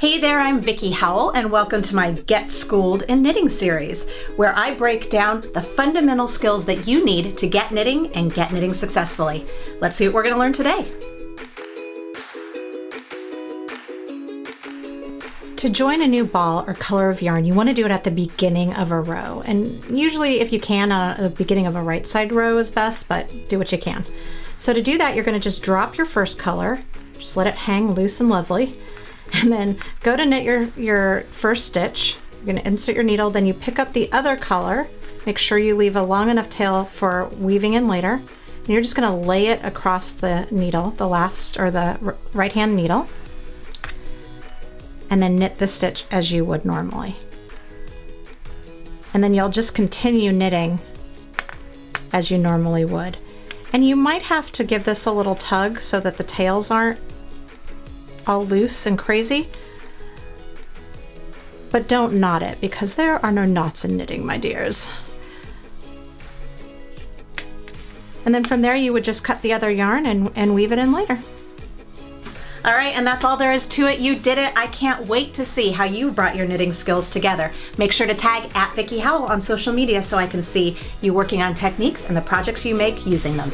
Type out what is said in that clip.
Hey there, I'm Vickie Howell, and welcome to my Get Schooled in Knitting series, where I break down the fundamental skills that you need to get knitting and get knitting successfully. Let's see what we're going to learn today. To join a new ball or color of yarn, you want to do it at the beginning of a row. And usually, if you can, uh, the beginning of a right side row is best, but do what you can. So to do that, you're going to just drop your first color, just let it hang loose and lovely, and then go to knit your, your first stitch. You're to insert your needle, then you pick up the other color. Make sure you leave a long enough tail for weaving in later. And you're just going to lay it across the needle, the last or the right hand needle, and then knit the stitch as you would normally. And then you'll just continue knitting as you normally would. And you might have to give this a little tug so that the tails aren't all loose and crazy. But don't knot it because there are no knots in knitting, my dears. And then from there you would just cut the other yarn and, and weave it in later. All right, and that's all there is to it. You did it. I can't wait to see how you brought your knitting skills together. Make sure to tag at Vickie Howell on social media so I can see you working on techniques and the projects you make using them.